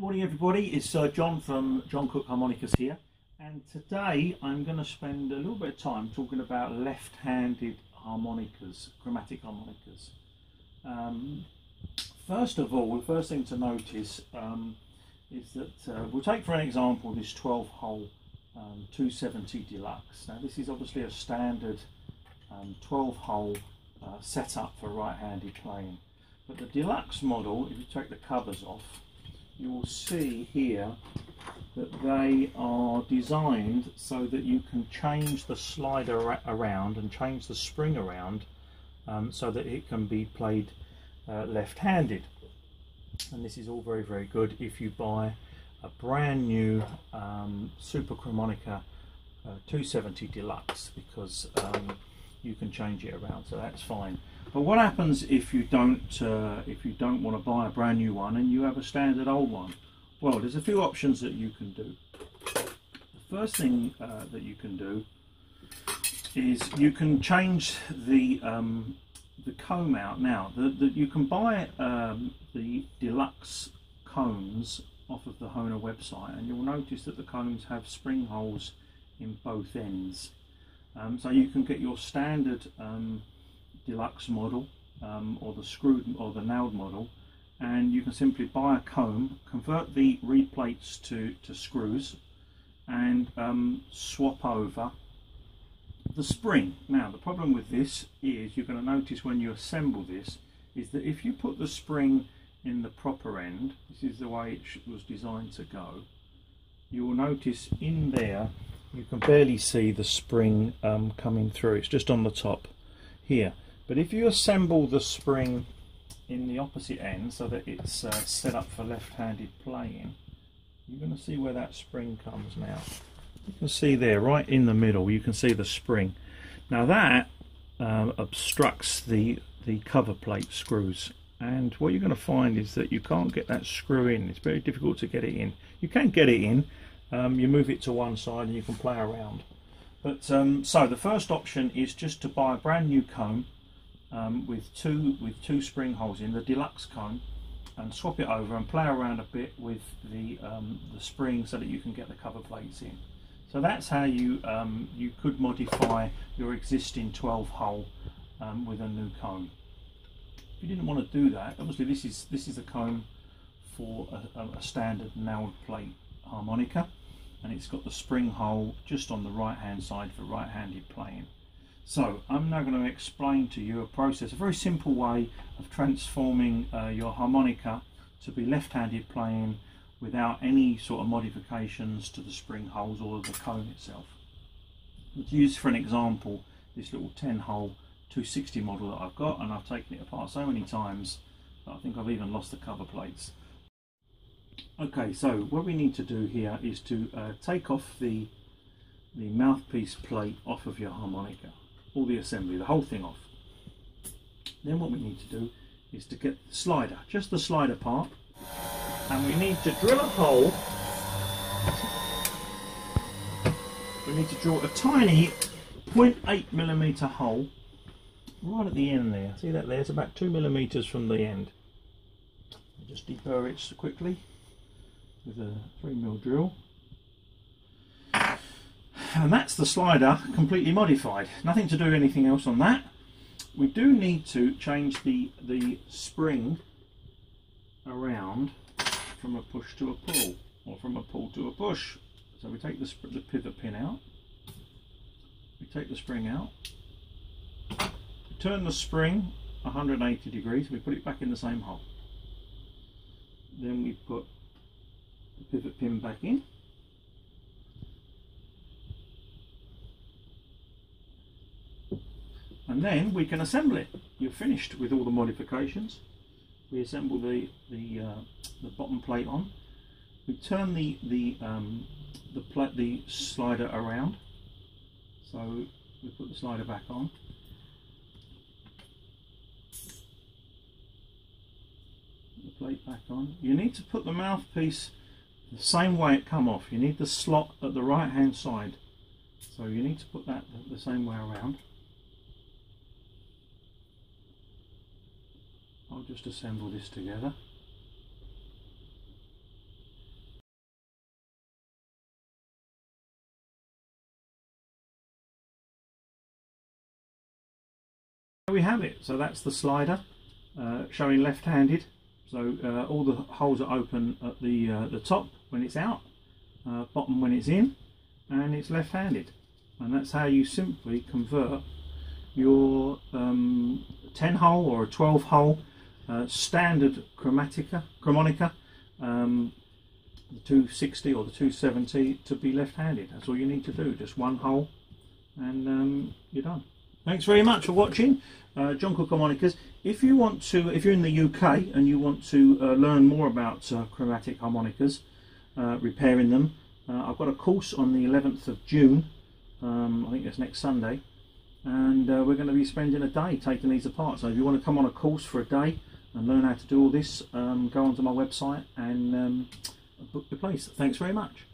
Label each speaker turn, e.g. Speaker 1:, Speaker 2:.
Speaker 1: Morning everybody, it's uh, John from John Cook Harmonicas here and today I'm going to spend a little bit of time talking about left-handed harmonicas, chromatic harmonicas. Um, first of all, the first thing to notice um, is that uh, we'll take for an example this 12 hole um, 270 Deluxe. Now this is obviously a standard 12 um, hole uh, setup for right-handed playing but the Deluxe model, if you take the covers off, you will see here that they are designed so that you can change the slider around and change the spring around um, so that it can be played uh, left-handed. And this is all very very good if you buy a brand new um, Super Chromonica uh, 270 Deluxe because um, you can change it around so that's fine but what happens if you don't uh, if you don't want to buy a brand new one and you have a standard old one? Well, there's a few options that you can do. The first thing uh, that you can do is you can change the um, the comb out now. The, the, you can buy um, the deluxe combs off of the Hohner website and you'll notice that the combs have spring holes in both ends. Um, so you can get your standard um, deluxe model um, or the screwed or the nailed model and you can simply buy a comb, convert the reed plates to, to screws and um, swap over the spring. Now the problem with this is you're going to notice when you assemble this is that if you put the spring in the proper end, this is the way it was designed to go, you will notice in there you can barely see the spring um, coming through, it's just on the top here. But if you assemble the spring in the opposite end so that it's uh, set up for left-handed playing, you're going to see where that spring comes now. You can see there, right in the middle, you can see the spring. Now that um, obstructs the, the cover plate screws and what you're going to find is that you can't get that screw in. It's very difficult to get it in. You can get it in, um, you move it to one side and you can play around. But um, so the first option is just to buy a brand new comb um, with two with two spring holes in the deluxe comb and swap it over and play around a bit with the um, the spring so that you can get the cover plates in. So that's how you um, you could modify your existing 12 hole um, with a new comb. If you didn't want to do that, obviously this is this is a comb for a, a standard nailed plate harmonica and it's got the spring hole just on the right hand side for right handed playing. So I'm now going to explain to you a process, a very simple way of transforming uh, your harmonica to be left-handed playing without any sort of modifications to the spring holes or the comb itself. Let's use for an example this little 10 hole 260 model that I've got and I've taken it apart so many times that I think I've even lost the cover plates. Okay, so what we need to do here is to uh, take off the, the mouthpiece plate off of your harmonica all the assembly, the whole thing off. Then what we need to do is to get the slider, just the slider part, and we need to drill a hole. We need to draw a tiny 0.8 millimeter hole right at the end there. See that there? It's about two millimeters from the end. Just deburr it quickly with a 3 mil drill and that's the slider completely modified. Nothing to do anything else on that. We do need to change the the spring around from a push to a pull or from a pull to a push. So we take the, the pivot pin out. We take the spring out. We turn the spring 180 degrees. We put it back in the same hole. Then we put the pivot pin back in and then we can assemble it. You're finished with all the modifications. We assemble the the, uh, the bottom plate on. We turn the the um, the plate the slider around. So we put the slider back on. The plate back on. You need to put the mouthpiece the same way it come off. You need the slot at the right hand side. So you need to put that the same way around. I'll just assemble this together. There we have it. So that's the slider uh, showing left-handed. So uh, all the holes are open at the, uh, the top when it's out, uh, bottom when it's in, and it's left-handed. And that's how you simply convert your um, 10 hole or a 12 hole uh, standard chromatica, chromonica, um, the 260 or the 270 to be left-handed. That's all you need to do, just one hole and um, you're done. Thanks very much for watching uh, John Cook Harmonicas. If you want to, if you're in the UK and you want to uh, learn more about uh, chromatic harmonicas, uh, repairing them, I've got a course on the 11th of June, um, I think it's next Sunday, and we're going to be spending a day taking these apart. So if you want to come on a course for a day and learn how to do all this, um, go onto my website and um, book the place. Thanks very much.